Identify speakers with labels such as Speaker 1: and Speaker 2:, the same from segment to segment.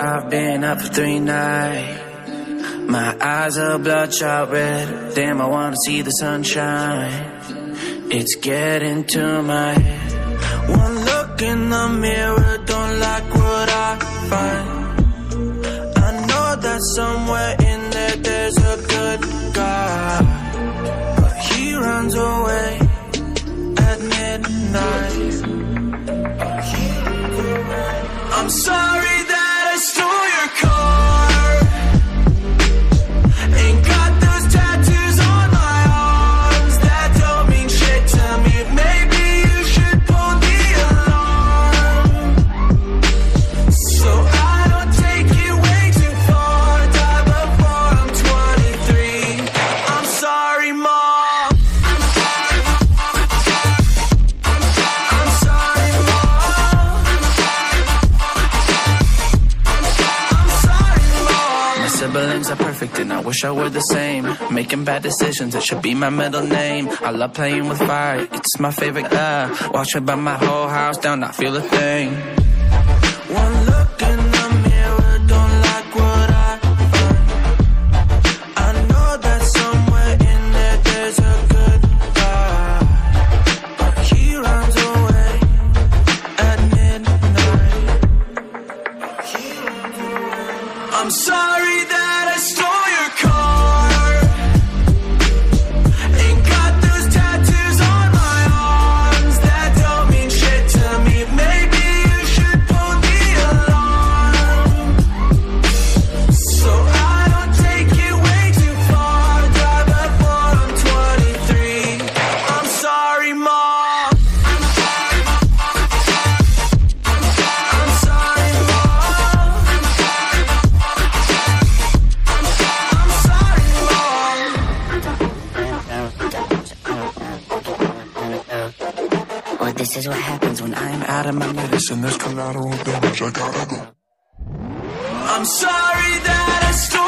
Speaker 1: I've been up for three nights. My eyes are bloodshot red. Damn, I wanna see the sunshine. It's getting to my head. One look in the mirror, don't like what I find. I'm sorry My are perfect and I wish I were the same. Making bad decisions, it should be my middle name. I love playing with fire, it's my favorite. Uh, watch it burn my whole house down, not feel a thing. Out of my medicine, there's
Speaker 2: collateral damage. I gotta go.
Speaker 1: I'm sorry that I stole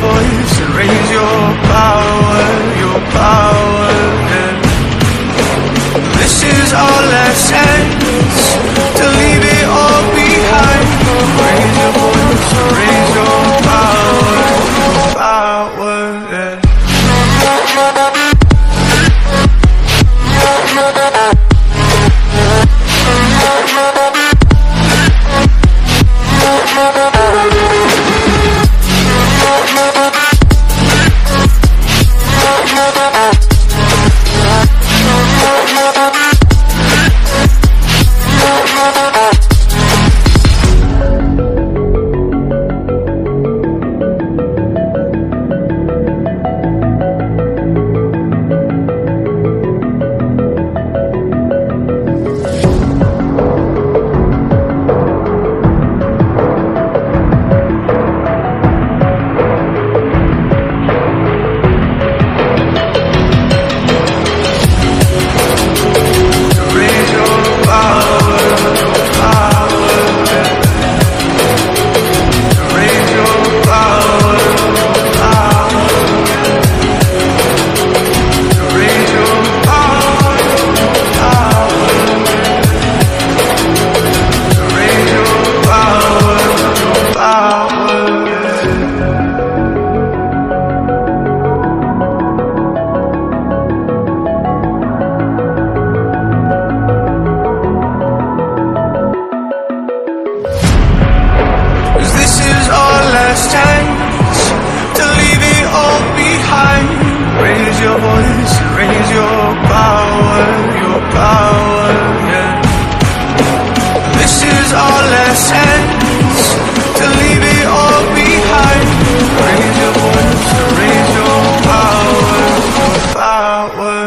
Speaker 3: Voice and raise your power, your power. yeah. This is our last
Speaker 1: power